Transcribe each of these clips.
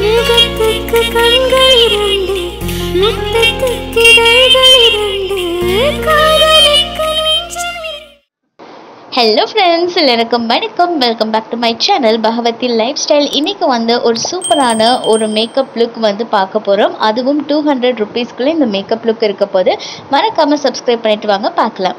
முகத்துக்கு கண்கள் இரண்டு, முத்தத்துக்கு இதழ்கள் இரண்டு, காதலுக்கு ஹலோ ஃப்ரெண்ட்ஸ் எல்லாருக்கும் வணக்கம். Welcome back to my channel Bhagavathi life style இன்றைக்கி வந்து ஒரு சூப்பரான ஒரு மேக்கப் லுக் வந்து பார்க்க போகிறோம் அதுவும் டூ ஹண்ட்ரட் ருபீஸ்க்குள்ளே இந்த மேக்கப் லுக் இருக்க போது மறக்காமல் சப்ஸ்கிரைப் பண்ணிவிட்டு வாங்க பார்க்கலாம்.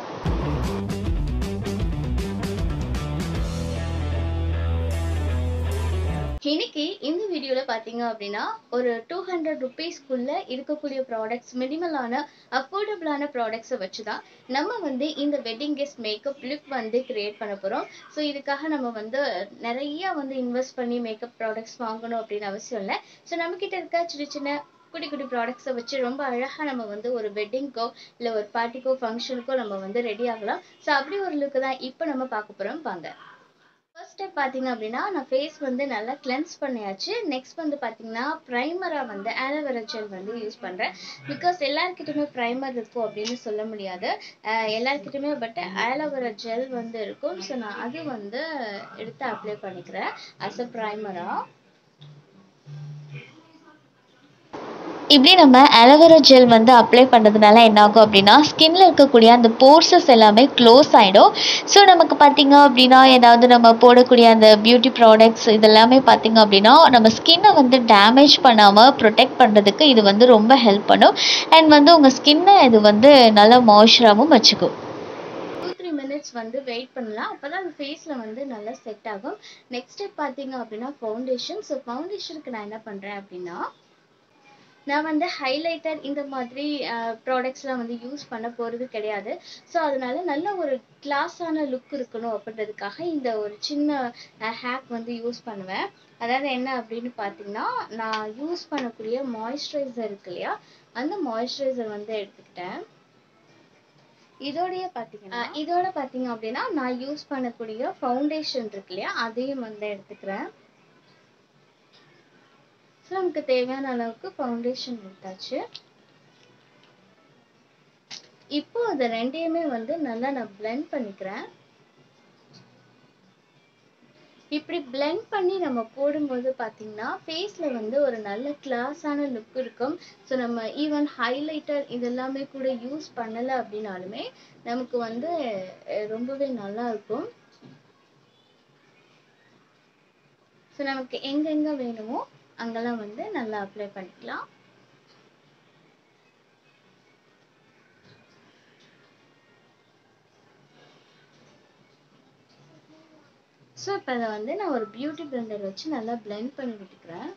இன்னைக்கு இந்த வீடியோவில் பார்த்தீங்க அப்படின்னா ஒரு டூ ஹண்ட்ரட் ருபீஸ்க்குள்ள இருக்கக்கூடிய ப்ராடக்ட்ஸ் மினிமலான அஃபோர்டபுளான ப்ராடக்ட்ஸை வச்சு தான் நம்ம வந்து இந்த வெட்டிங் கெஸ்ட் மேக்கப் லுக் வந்து கிரியேட் பண்ண போகிறோம் ஸோ இதுக்காக நம்ம வந்து நிறைய வந்து இன்வெஸ்ட் பண்ணி மேக்கப் ப்ராடக்ட்ஸ் வாங்கணும் அப்படின்னு அவசியம் இல்லை. ஸோ நம்மக்கிட்ட இருக்க சின்ன சின்ன குட்டி குட்டி ப்ராடக்ட்ஸை வச்சு ரொம்ப அழகாக நம்ம வந்து ஒரு வெட்டிங்க்கோ இல்லை ஒரு பார்ட்டிக்கோ ஃபங்க்ஷனுக்கோ நம்ம வந்து ரெடி ஆகலாம். ஸோ அப்படி ஒரு லுக்கு தான் இப்போ நம்ம பார்க்க போகிறோம் வாங்க. ஃபர்ஸ்ட் ஸ்டெப் பார்த்தீங்க அப்படின்னா நான் ஃபேஸ் வந்து நல்லா கிளென்ஸ் பண்ணியாச்சு. நெக்ஸ்ட் வந்து பார்த்தீங்கன்னா ப்ரைமராக வந்து ஆலோவேரா ஜெல் வந்து யூஸ் பண்ணுறேன் பிகாஸ் எல்லாருக்கிட்டையுமே ப்ரைமர் இருக்கும் அப்படின்னு சொல்ல முடியாது. அஹ் எல்லாருக்கிட்டையுமே பட் ஆலோவேரா ஜெல் வந்து இருக்கும். ஸோ நான் அது வந்து எடுத்து அப்ளை பண்ணிக்கிறேன் அஸ் அ ப்ரைமராக இப்படி நம்ம அலோவேரா ஜெல் வந்து அப்ளை பண்ணுறதுனால என்ன ஆகும் அப்படின்னா ஸ்கின்ல இருக்கக்கூடிய அந்த போர்சஸ் எல்லாமே க்ளோஸ் ஆகிடும் ஸோ நமக்கு பார்த்தீங்க அப்படின்னா ஏதாவது நம்ம போடக்கூடிய அந்த பியூட்டி ப்ராடக்ட்ஸ் இதெல்லாமே பார்த்தீங்க அப்படின்னா நம்ம ஸ்கின்னை வந்து டேமேஜ் பண்ணாமல் ப்ரொடெக்ட் பண்ணுறதுக்கு இது வந்து ரொம்ப ஹெல்ப் பண்ணும். அண்ட் வந்து உங்கள் ஸ்கின்னை இது வந்து நல்லா மாய்ஸ்சராகவும் வச்சுக்கும். டூ த்ரீ மினிட்ஸ் வந்து வெயிட் பண்ணலாம். அப்போ தான் அந்த ஃபேஸில் வந்து நல்லா செட் ஆகும். நெக்ஸ்ட் ஸ்டெப் பார்த்தீங்க அப்படின்னா ஃபவுண்டேஷன் ஸோ ஃபவுண்டேஷனுக்கு நான் என்ன பண்ணுறேன் அப்படின்னா நான் வந்து ஹைலைட்டர் இந்த மாதிரி ப்ராடக்ட்ஸ்லாம் வந்து யூஸ் பண்ண போகிறது கிடையாது. ஸோ அதனால நல்ல ஒரு கிளாஸான லுக் இருக்கணும் அப்படின்றதுக்காக இந்த ஒரு சின்ன ஹேக் வந்து யூஸ் பண்ணுவேன். அதாவது என்ன அப்படின்னு பார்த்தீங்கன்னா நான் யூஸ் பண்ணக்கூடிய மாய்ஸ்சரைசர் இருக்கு இல்லையா? அந்த மாய்ஸ்சரைசர் வந்து எடுத்துக்கிட்டேன். இதோடய பார்த்தீங்கன்னா இதோட பார்த்தீங்க அப்படின்னா நான் யூஸ் பண்ணக்கூடிய ஃபவுண்டேஷன் இருக்கு இல்லையா? அதையும் வந்து எடுத்துக்கிறேன். ஸோ நமக்கு தேவையான அளவுக்கு ஃபவுண்டேஷன் கொடுத்தாச்சு. இப்போ அது ரெண்டையுமே வந்து நல்லா நான் பிளெண்ட் பண்ணிக்கிறேன். இப்படி பிளெண்ட் பண்ணி நம்ம போடும்போது பார்த்தீங்கன்னா ஃபேஸில் வந்து ஒரு நல்ல கிளாஸான லுக் இருக்கும். ஸோ நம்ம ஈவன் ஹைலைட்டர் இதெல்லாமே கூட யூஸ் பண்ணலை அப்படின்னாலுமே நமக்கு வந்து ரொம்பவே நல்லா இருக்கும். ஸோ நமக்கு எங்கெங்கே வேணுமோ அங்கெல்லாம் வந்து நல்லா அப்ளை பண்ணிக்கலாம். ஸோ இப்போ அதை வந்து நான் ஒரு பியூட்டி பிளெண்டர் வச்சு நல்லா பிளெண்ட் பண்ணி விட்டுக்கிறேன்.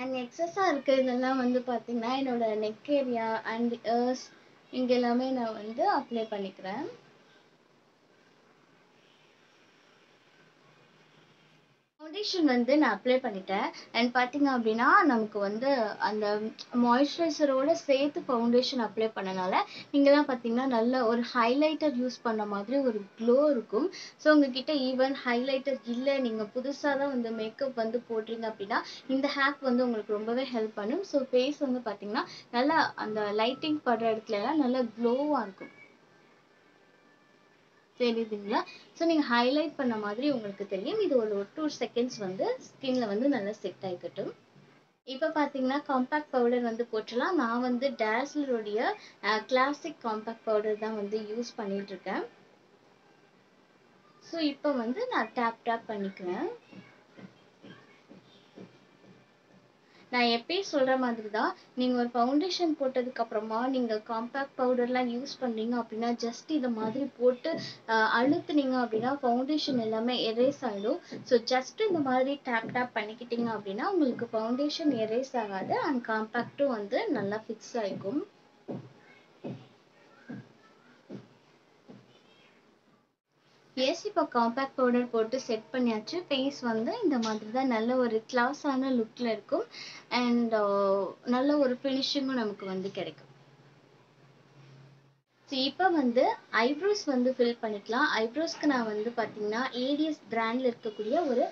அண்ட் எக்ஸஸாக இருக்கிறதெல்லாம் வந்து பார்த்திங்கன்னா என்னோட நெக் ஏரியா அண்ட் ஏர்ஸ் இங்கே எல்லாமே நான் வந்து அப்ளை பண்ணிக்கிறேன். ஃபவுண்டேஷன் வந்து நான் அப்ளை பண்ணிட்டேன். அண்ட் பார்த்தீங்க அப்படின்னா நமக்கு வந்து அந்த மாய்ஸ்சரைசரோட சேர்த்து ஃபவுண்டேஷன் அப்ளை பண்ணனால நீங்கள்லாம் பார்த்தீங்கன்னா நல்ல ஒரு ஹைலைட்டர் யூஸ் பண்ண மாதிரி ஒரு க்ளோ இருக்கும். ஸோ உங்ககிட்ட ஈவன் ஹைலைட்டர் இல்லை நீங்கள் புதுசாக தான் வந்து மேக்கப் வந்து போடுறீங்க அப்படின்னா இந்த ஹேக் வந்து உங்களுக்கு ரொம்பவே ஹெல்ப் பண்ணும். ஸோ ஃபேஸ் வந்து பார்த்தீங்கன்னா நல்லா அந்த லைட்டிங் படுற இடத்துல எல்லாம் நல்லா க்ளோவாக இருக்கும். தெரியுதுங்களா? ஸோ நீங்கள் ஹைலைட் பண்ண மாதிரி உங்களுக்கு தெரியும். இது ஒரு டூ செகண்ட்ஸ் வந்து ஸ்கின்ல வந்து நல்லா செட் ஆகிக்கட்டும் இப்போ பார்த்தீங்கன்னா காம்பேக்ட் பவுடர் வந்து போட்டுடலாம். நான் வந்து டேஸ்லருடைய கிளாசிக் காம்பேக்ட் பவுடர் தான் வந்து யூஸ் பண்ணிகிட்ருக்கேன் ஸோ இப்போ வந்து நான் டேப் டேப் பண்ணிக்கிறேன் நான் எப்பயும் சொல்கிற மாதிரி தான் நீங்கள் ஒரு ஃபவுண்டேஷன் போட்டதுக்கப்புறமா நீங்கள் காம்பேக்ட் பவுடர்லாம் யூஸ் பண்ணுறீங்க அப்படின்னா ஜஸ்ட் இதை மாதிரி போட்டு அழுத்துனீங்க அப்படின்னா ஃபவுண்டேஷன் எல்லாமே எரேஸ் ஆகிடும் ஸோ ஜஸ்ட் இந்த மாதிரி டேப் டேப் பண்ணிக்கிட்டீங்க அப்படின்னா உங்களுக்கு ஃபவுண்டேஷன் எரேஸ் ஆகாது அண்ட் காம்பேக்டும் வந்து நல்லா ஃபிக்ஸ் ஆகிக்கும் எஸ் இப்போ காம்பேக்ட் பவுடர் போட்டு செட் பண்ணியாச்சு. ஃபேஸ் வந்து இந்த மாதிரி தான் நல்ல ஒரு கிளாஸான லுக்கில் இருக்கும். அண்ட் uh, நல்ல ஒரு ஃபினிஷிங்கும் நமக்கு வந்து கிடைக்கும். ஸோ இப்போ வந்து ஐப்ரோஸ் வந்து ஃபில் பண்ணிக்கலாம். ஐப்ரோஸ்க்கு நான் வந்து பார்த்தீங்கன்னா ஏடிஎஸ் பிராண்டில் இருக்கக்கூடிய ஒரு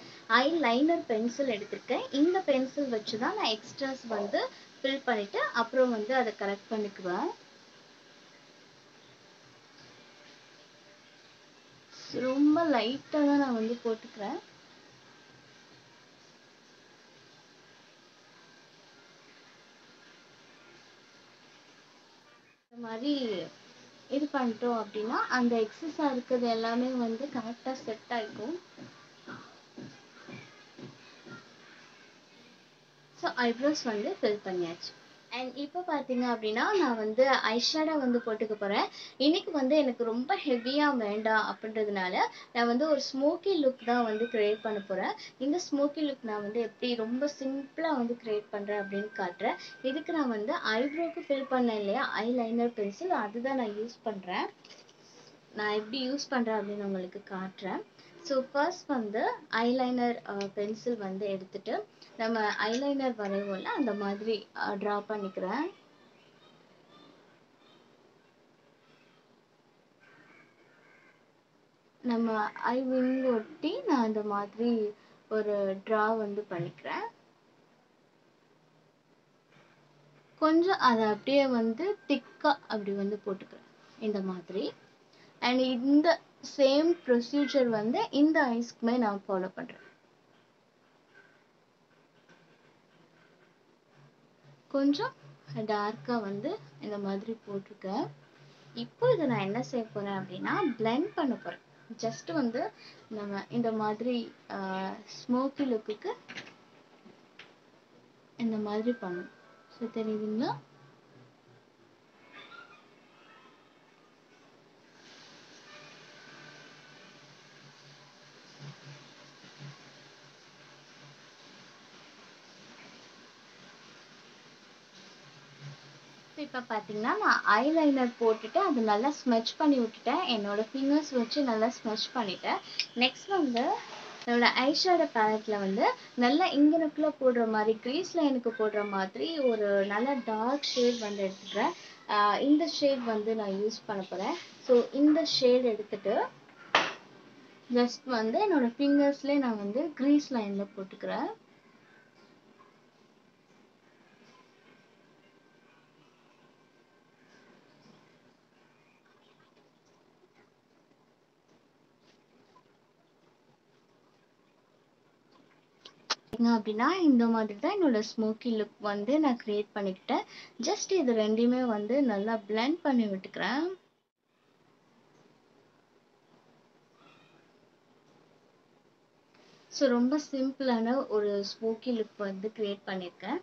ஐ லைனர் பென்சில் எடுத்திருக்கேன். இந்த பென்சில் வச்சு தான் நான் எக்ஸ்ட்ராஸ் வந்து ஃபில் பண்ணிவிட்டு அப்புறம் வந்து அதை கரெக்ட் பண்ணிக்குவேன். ரொம்ப லைட்டாக தான் நான் வந்து போட்டுக்கிறேன். இந்த மாதிரி இது பண்ணிட்டோம் அப்படின்னா அந்த எக்ஸஸாக இருக்கிறது எல்லாமே வந்து கரெக்டாக செட் ஆகிக்கும் ஸோ ஐப்ரோஸ் வந்து ஃபில் பண்ணியாச்சு. அண்ட் இப்போ பார்த்தீங்க அப்படின்னா நான் வந்து ஐஷேடோ வந்து போட்டுக்க போகிறேன் இன்னைக்கு வந்து எனக்கு ரொம்ப ஹெவியாக வேண்டாம் அப்படின்றதுனால நான் வந்து ஒரு ஸ்மோக்கி லுக் தான் வந்து க்ரியேட் பண்ண போகிறேன் இந்த ஸ்மோக்கி லுக் நான் வந்து எப்படி ரொம்ப சிம்பிளாக வந்து க்ரியேட் பண்ணுறேன் அப்படின்னு காட்டுறேன். இதுக்கு நான் வந்து ஐப்ரோக்கு ஃபில் பண்ணேன் இல்லையா? ஐ லைனர் பென்சில் அதுதான் நான் யூஸ் பண்ணுறேன் நான் எப்படி யூஸ் பண்ணுறேன் அப்படின்னு உங்களுக்கு காட்டுறேன். ஸோ ஃபர்ஸ்ட் வந்து ஐலைனர் பென்சில் uh, வந்து எடுத்துட்டு நம்ம ஐலைனர் வரைவோம்ல அந்த மாதிரி uh, ட்ரா பண்ணிக்கிறேன். நம்ம ஐ விங் ஒட்டி நான் அந்த மாதிரி ஒரு ட்ரா வந்து பண்ணிக்கிறேன். கொஞ்சம் அதை அப்படியே வந்து திக்காக அப்படி வந்து போட்டுக்கிறேன். இந்த மாதிரி. அண்ட் இந்த சேம் ப்ரொசீஜர் வந்து இந்த ஐஸ்க்குமே நான் ஃபாலோ பண்ணுறேன் கொஞ்சம் டார்க்காக வந்து இந்த மாதிரி போட்டிருக்கேன் இப்போ இதை நான் என்ன செய்ய போகிறேன் அப்படின்னா பிளெண்ட் பண்ண போகிறேன் ஜஸ்ட் வந்து நம்ம இந்த மாதிரி ஸ்மோக்கி லுக்குக்கு இந்த மாதிரி பண்ணணும். ஸோ தெரியுதுங்களா? இப்போ பார்த்தீங்கன்னா நான் ஐலைனர் போட்டுட்டு அது நல்லா ஸ்மெச் பண்ணி விட்டுட்டேன். என்னோட ஃபிங்கர்ஸ் வச்சு நல்லா ஸ்மெச் பண்ணிட்டேன். நெக்ஸ்ட் வந்து என்னோட ஐஷேடோ பேலட்டில் வந்து நல்லா இங்கனக்குள்ளே போடுற மாதிரி க்ரீஸ் லைனுக்கு போடுற மாதிரி ஒரு நல்ல டார்க் ஷேட் வந்து எடுத்துக்கிறேன். இந்த ஷேட் வந்து நான் யூஸ் பண்ண போகிறேன் ஸோ இந்த ஷேட் எடுத்துட்டு ஜஸ்ட் வந்து என்னோட ஃபிங்கர்ஸ்லேயே நான் வந்து க்ரீஸ் லைனில் போட்டுக்கிறேன். அப்படின்னா இந்த மாதிரி தான் என்னோட ஸ்மோக்கி லுக் வந்து நான் க்ரியேட் பண்ணிக்கிட்டேன். ஜஸ்ட் இது ரெண்டையுமே வந்து நல்லா பிளெண்ட் பண்ணி விட்டுக்கிறேன். ஸோ ரொம்ப சிம்பிளான ஒரு ஸ்மோக்கி லுக் வந்து க்ரியேட் பண்ணியிருக்கேன்.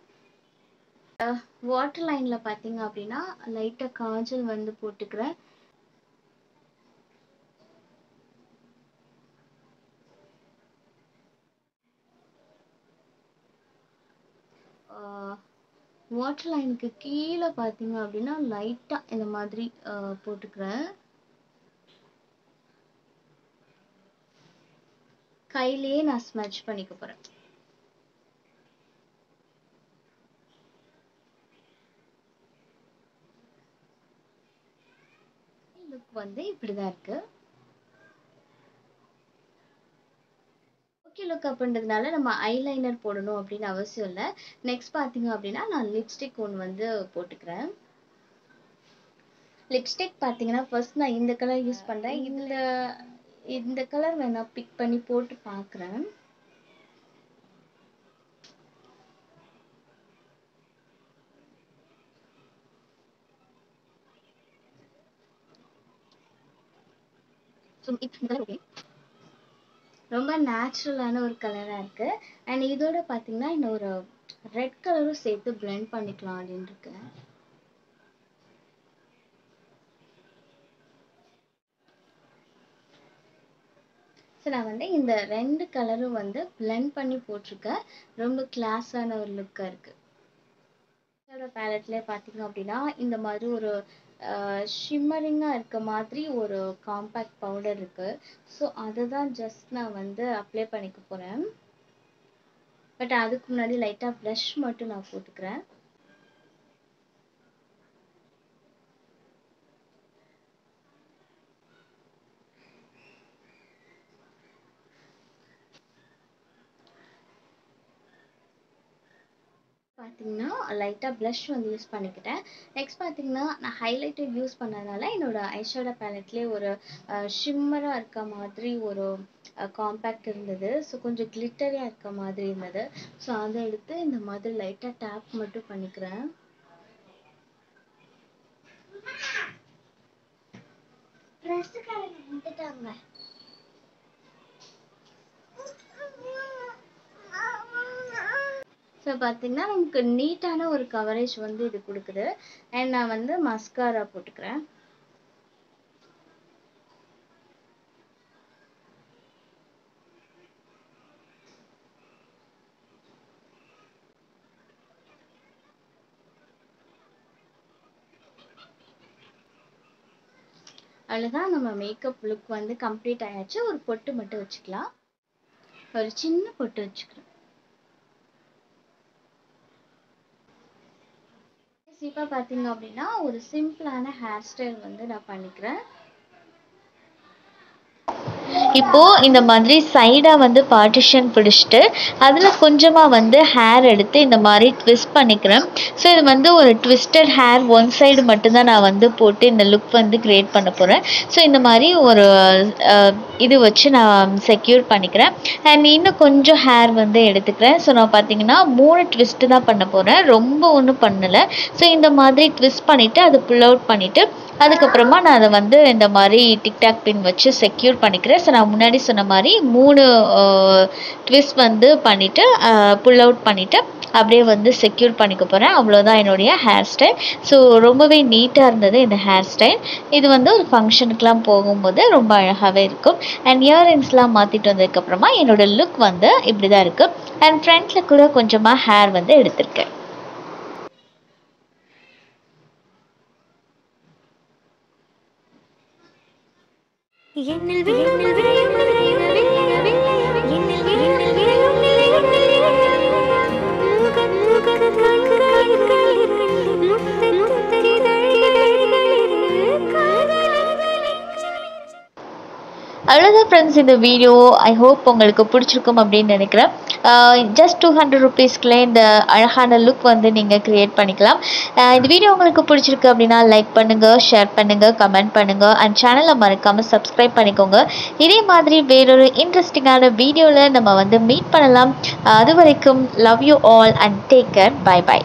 வாட்டர் லைனில் பார்த்தீங்க அப்படின்னா லைட்டாக காஜல் வந்து போட்டுக்கிறேன். வாட்டர் லைனுக்கு கீழே பார்த்தீங்க அப்படின்னா லைட்டாக இந்த மாதிரி போட்டுக்கிறேன். கையிலேயே நான் ஸ்மெச் பண்ணிக்க போகிறேன் லுக் வந்து இப்படி தான் இருக்கு. லுக் அப்படின்றதுனால நம்ம ஐலைனர் போடணும் அப்படின்னு அவசியம் இல்லை. நெக்ஸ்ட் பார்த்தீங்க அப்படின்னா நான் லிப்ஸ்டிக் ஒன்று வந்து போட்டுக்கிறேன். லிப்ஸ்டிக் பார்த்தீங்கன்னா ஃபர்ஸ்ட் நான் இந்த கலர் யூஸ் பண்ணுறேன் இதில் இந்த கலர் வேணா பிக் பண்ணி போட்டு பார்க்குறேன் ரொம்ப நேச்சுரலான ஒரு கலராக இருக்கு. அண்ட் இதோட பார்த்தீங்கன்னா இன்னொரு ரெட் கலரும் சேர்த்து பிளெண்ட் பண்ணிக்கலாம் அப்படின்னு இருக்கேன். ஸோ நான் வந்து இந்த ரெண்டு கலரும் வந்து பிளெண்ட் பண்ணி போட்டிருக்கேன். ரொம்ப கிளாஸான ஒரு லுக்காக இருக்குது பேலட்லேயே பார்த்தீங்க அப்படின்னா இந்த மாதிரி ஒரு ஷிம்மரிங்காக இருக்க மாதிரி ஒரு காம்பேக்ட் பவுடர் இருக்குது ஸோ அதை தான் ஜஸ்ட் நான் வந்து அப்ளை பண்ணிக்க போகிறேன் பட் அதுக்கு முன்னாடி லைட்டாக ப்ளஷ் மட்டும் நான் போட்டுக்கிறேன். பார்த்தீங்கன்னா லைட்டாக ப்ளஷ் வந்து யூஸ் பண்ணிக்கிட்டேன். நெக்ஸ்ட் பார்த்தீங்கன்னா நான் ஹைலைட்டர் யூஸ் பண்ணதுனால என்னோட ஐஷேடோ பேலட்லேயே ஒரு ஷிம்மராக இருக்க மாதிரி ஒரு காம்பேக்ட் இருந்தது. ஸோ கொஞ்சம் கிளிட்டரியாக இருக்க மாதிரி இருந்தது. ஸோ அதை எடுத்து இந்த மாதிரி லைட்டாக டேப் மட்டும் பண்ணிக்கிறேன். ட்ரெஸ்ஸுக்காரங்க வந்துட்டாங்க ஸோ பார்த்தீங்கன்னா நமக்கு நீட்டான ஒரு கவரேஜ் வந்து இது கொடுக்குது. அண்ட் நான் வந்து மஸ்காரா போட்டுக்கிறேன். அவ்வளோதான் நம்ம மேக்கப் லுக் வந்து கம்ப்ளீட் ஆயாச்சு. ஒரு பொட்டு மட்டும் வச்சுக்கலாம். ஒரு சின்ன பொட்டு வச்சுக்கலாம் இப்போ பார்த்தீங்க அப்படின்னா ஒரு சிம்பிளான ஹேர் ஸ்டைல் வந்து நான் பண்ணிக்கிறேன். இப்போது இந்த மாதிரி சைடாக வந்து பார்ட்டிஷன் பிடிச்சிட்டு அதில் கொஞ்சமாக வந்து ஹேர் எடுத்து இந்த மாதிரி ட்விஸ்ட் பண்ணிக்கிறேன். ஸோ இது வந்து ஒரு ட்விஸ்டட் ஹேர் ஒன் சைடு மட்டும்தான் நான் வந்து போட்டு இந்த லுக் வந்து க்ரியேட் பண்ண போகிறேன் ஸோ இந்த மாதிரி ஒரு இது வச்சு நான் செக்யூர் பண்ணிக்கிறேன். அண்ட் இன்னும் கொஞ்சம் ஹேர் வந்து எடுத்துக்கிறேன். ஸோ நான் பார்த்தீங்கன்னா மூணு ட்விஸ்ட்டு தான் பண்ண போகிறேன் ரொம்ப ஒன்றும் பண்ணலை. ஸோ இந்த மாதிரி ட்விஸ்ட் பண்ணிவிட்டு அதை புல் அவுட் பண்ணிவிட்டு அதுக்கப்புறமா நான் அதை வந்து இந்த மாதிரி டிக்டாக் பின் வச்சு செக்யூர் பண்ணிக்கிறேன். ஸோ நான் முன்னாடி சொன்ன மாதிரி மூணு ட்விஸ்ட் வந்து பண்ணிவிட்டு புல் அவுட் பண்ணிவிட்டு அப்படியே வந்து செக்யூர் பண்ணிக்க போகிறேன் அவ்வளோதான் என்னுடைய ஹேர் ஸ்டைல் ஸோ ரொம்பவே நீட்டாக இருந்தது இந்த ஹேர் ஸ்டைல் இது வந்து ஒரு ஃபங்க்ஷனுக்குலாம் போகும்போது ரொம்ப அழகாகவே இருக்கும். அண்ட் இயரிங்ஸ்லாம் மாற்றிட்டு வந்ததுக்கப்புறமா என்னோட லுக் வந்து இப்படி தான் இருக்குது அண்ட் ஃப்ரண்ட்டில் கூட கொஞ்சமாக ஹேர் வந்து எடுத்திருக்கேன். என்னில் விழும் அவ்வளோதான் ஃப்ரெண்ட்ஸ் இந்த வீடியோ ஐ ஹோப் உங்களுக்கு பிடிச்சிருக்கும் அப்படின்னு நினைக்கிறேன். ஜஸ்ட் டூ ஹண்ட்ரட் ருபீஸ்க்குள்ளே இந்த அழகான லுக் வந்து நீங்கள் க்ரியேட் பண்ணிக்கலாம். Uh, இந்த வீடியோ உங்களுக்கு பிடிச்சிருக்கு அப்படின்னா லைக் பண்ணுங்கள் ஷேர் பண்ணுங்கள் கமெண்ட் பண்ணுங்கள் அண்ட் சேனலை மறக்காமல் சப்ஸ்கிரைப் பண்ணிக்கோங்க. இதே மாதிரி வேறொரு இன்ட்ரெஸ்டிங்கான வீடியோவில் நம்ம வந்து மீட் பண்ணலாம். Uh, அது வரைக்கும் love you all and take care bye bye